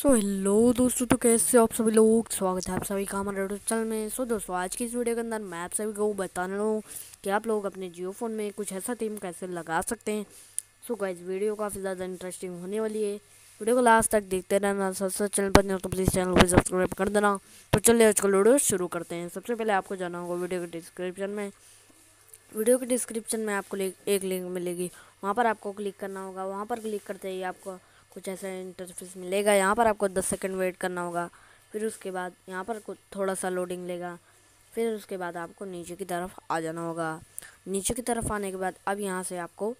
So hello दोस्तों तो कैसे आप सभी लोग? स्वागत है आप सभी का हमारे यूट्यूब चैनल में। सो so, दोस्तों आज की इस वीडियो के अंदर मैं आप सभी को बताने हूँ कि आप लोग अपने जियो फ़ोन में कुछ ऐसा थीम कैसे लगा सकते हैं। सो so, गाइज़ वीडियो काफ़ी ज़्यादा इंटरेस्टिंग होने वाली है। वीडियो को लास्ट तक देखते रहना सबसे चैनल पर तो प्लीज़ चैनल को सब्सक्राइब कर देना। तो चलिए आज कल वीडियो शुरू करते हैं। सबसे पहले आपको जाना होगा वीडियो के डिस्क्रिप्शन में। वीडियो के डिस्क्रिप्शन में आपको एक लिंक मिलेगी। वहाँ पर आपको क्लिक करना होगा। वहाँ पर क्लिक करते ही आपको कुछ ऐसा इंटरफेस मिलेगा। यहाँ पर आपको 10 सेकंड वेट करना होगा। फिर उसके बाद यहाँ पर कुछ थोड़ा सा लोडिंग लेगा। फिर उसके बाद आपको नीचे की तरफ़ आ जाना होगा। नीचे की तरफ़ आने के बाद अब यहाँ से आपको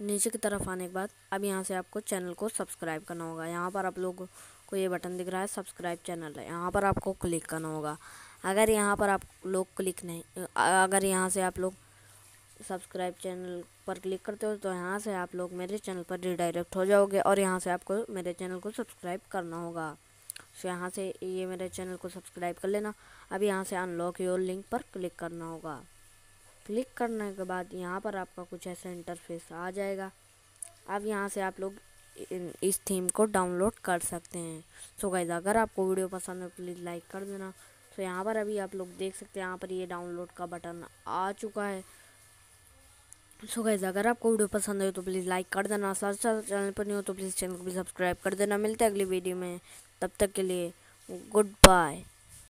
नीचे की तरफ़ आने के बाद अब यहाँ से आपको चैनल को सब्सक्राइब करना होगा। यहाँ पर आप लोग को ये बटन दिख रहा है सब्सक्राइब चैनल है। यहाँ पर आपको क्लिक करना होगा। अगर यहाँ पर आप लोग क्लिक नहीं अगर यहाँ से आप लोग सब्सक्राइब चैनल पर क्लिक करते हो तो यहाँ से आप लोग मेरे चैनल पर रिडायरेक्ट हो जाओगे और यहाँ से आपको मेरे चैनल को सब्सक्राइब करना होगा। तो यहाँ से ये मेरे चैनल को सब्सक्राइब कर लेना। अब यहाँ से अनलॉक योर लिंक पर क्लिक करना होगा। क्लिक करने के बाद यहाँ पर आपका कुछ ऐसा इंटरफेस आ जाएगा। अब यहाँ से आप लोग इस थीम को डाउनलोड कर सकते हैं। सो गाइज़ अगर आपको वीडियो पसंद है प्लीज़ लाइक कर देना। तो यहाँ पर अभी आप लोग देख सकते हैं, यहाँ पर ये डाउनलोड का बटन आ चुका है। सो गाइज़ अगर आपको वीडियो पसंद आए तो प्लीज़ लाइक कर देना, साथ साथ चैनल पर नहीं हो तो प्लीज़ चैनल को भी सब्सक्राइब कर देना, मिलते हैं अगली वीडियो में, तब तक के लिए, गुड बाय।